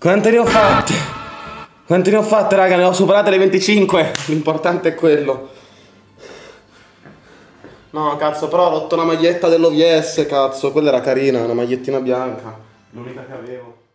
Quante ne ho fatte? Quante ne ho fatte, raga? Ne ho superate le 25. L'importante è quello. No, cazzo, però ho rotto la maglietta dell'OVS, cazzo. Quella era carina, una magliettina bianca. L'unica che avevo.